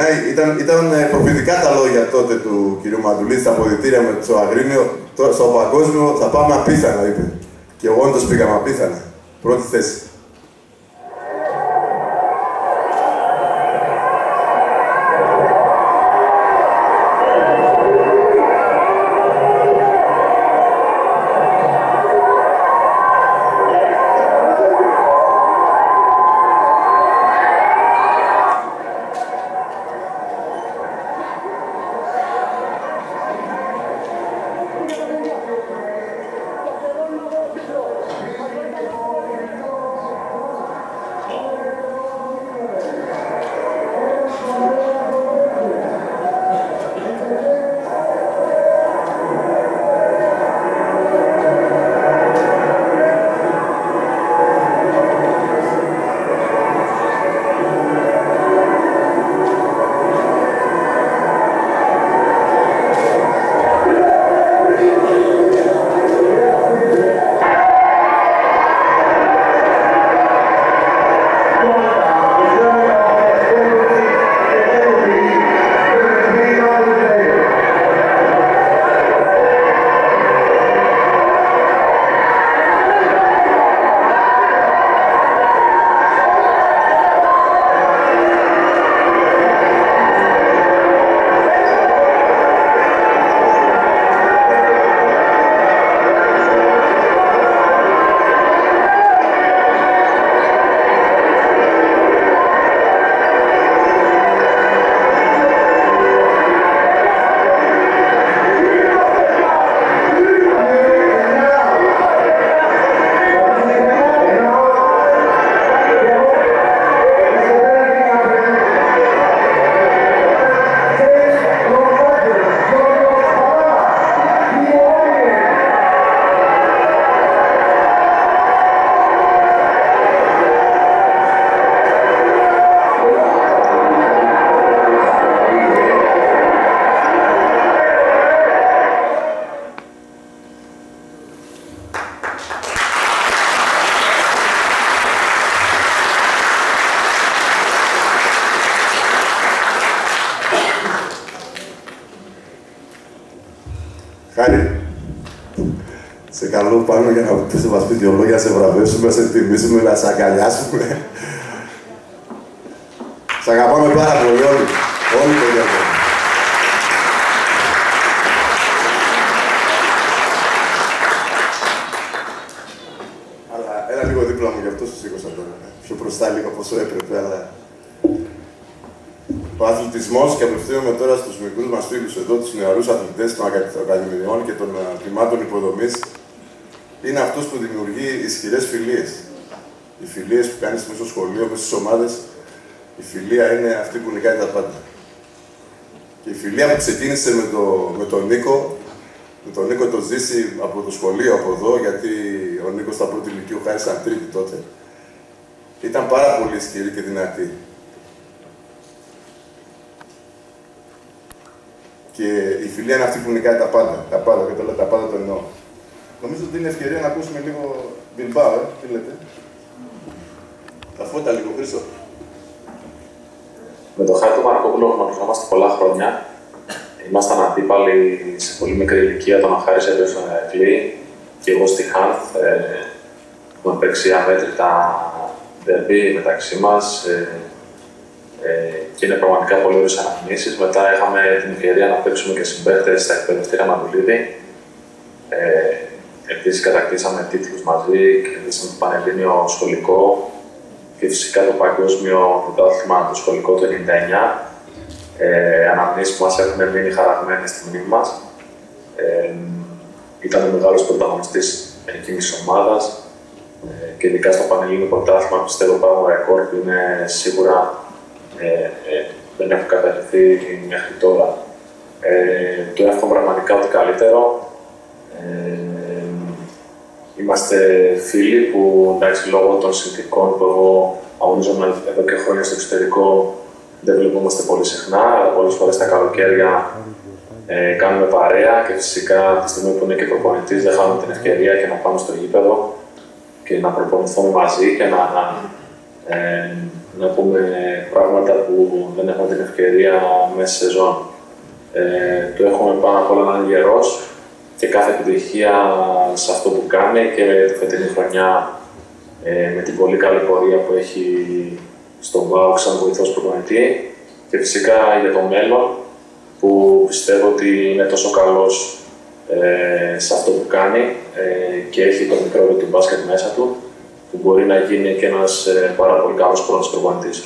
Ναι, ήταν, ήταν ε, προφητικά τα λόγια τότε του κ. Μαντουλή στα αποδητήρια με το Αγρίνιο. Στο παγκόσμιο θα πάμε απίθανα, είπε. Και εγώ όντω πήγαμε απίθανα. Πρώτη θέση. Πάνω για να πεις μας πει δυο λόγια, να σε βραβεύσουμε, να σε τιμήσουμε, να σε αγκαλιάσουμε. Σ' αγαπάμε πάρα πολύ όλοι. Όλοι παιδιά. Αλλά έλα λίγο δίπλα μου, γι' αυτό σου σήκωσα τώρα. Πιο μπροστά λίγο πόσο έπρεπε, αλλά... Ο αθλητισμό και απευθύνομαι τώρα στους μικρούς μας φίλους εδώ, τους νεαρούς αθλητές των Ακαδημιών και των τμήματων υποδομής, είναι αυτός που δημιουργεί ισχυρέ φιλίες. Οι φιλίες που κάνεις μέσα στο σχολείο, μέσα στις ομάδες, η φιλία είναι αυτή που νικάει τα πάντα. Και η φιλία που ξεκίνησε με, το, με τον Νίκο, με τον Νίκο το ζήσει από το σχολείο από εδώ, γιατί ο Νίκος στα πρώτη ηλικίου χάρισαν τρίτη τότε. Ήταν πάρα πολύ ισχυρή και δυνατή. Και η φιλία είναι αυτή που νικάει τα πάντα. Τα πάντα, και το λέω τα πάντα το εννοώ. Νομίζω ότι είναι ευκαιρία να ακούσουμε λίγο Bilbao, ε. τι λέτε. Τα φώτα λίγο, Χρήστο. Με τον Χάρη του Μαρκόπουλο γνωριζόμαστε πολλά χρόνια. Ήμασταν αντίπαλοι σε πολύ μικρή ηλικία. Τον Χάρη έπαιζε στον Εκλή και εγώ στη Χάνθ. Ε, έχουμε παίξει αμέτρητα ντερμπή μεταξύ μας. Ε, ε, και είναι πραγματικά πολύ ωραίες αναμνήσεις. Μετά είχαμε την ευκαιρία να παίξουμε και συμπαίχτες στα εκπαιδευτήρια Μανουλίδη. Ε, Επίσης, κατακτήσαμε τίτλους μαζί, κερδίσαμε το Πανελλήνιο σχολικό και φυσικά το Παγκόσμιο Πρωτάθλημα το σχολικό το 1999. Ε, αναμνήσεις που μας έχουν μείνει χαραγμένες στη μνήμη μας. Ε, ήταν ο μεγάλος πρωταγωνιστής εκείνης της ομάδας ε, και ειδικά στο Πανελλήνιο Πρωτάθλημα πιστεύω πάνω ρεκόρ που είναι σίγουρα ε, ε, δεν έχω καταρριφθεί μέχρι τώρα. Ε, το εύχομαι πραγματικά ότι καλύτερο. Ε, Είμαστε φίλοι που εντάξει, λόγω των συνθηκών που εγώ αγωνίζομαι εδώ και χρόνια στο εξωτερικό δεν βλεπόμαστε πολύ συχνά, αλλά πολλές φορές τα καλοκαίρια ε, κάνουμε παρέα και φυσικά τη στιγμή που είναι και προπονητής δεν χάνουμε την ευκαιρία και να πάμε στο γήπεδο και να προπονηθούμε μαζί και να, ε, να πούμε πράγματα που δεν έχουμε την ευκαιρία μέσα σε σεζόν. Ε, το έχουμε πάνω απ' όλα να είναι γερός και κάθε επιτυχία σε αυτό που κάνει και τη φετινή χρονιά ε, με την πολύ καλή πορεία που έχει στον ΠΑΟΚ σαν βοηθός προπονητή και φυσικά για το μέλλον που πιστεύω ότι είναι τόσο καλός ε, σε αυτό που κάνει ε, και έχει το μικρό του μπάσκετ μέσα του που μπορεί να γίνει και ένας ε, πάρα πολύ καλός πρώτος προπονητής.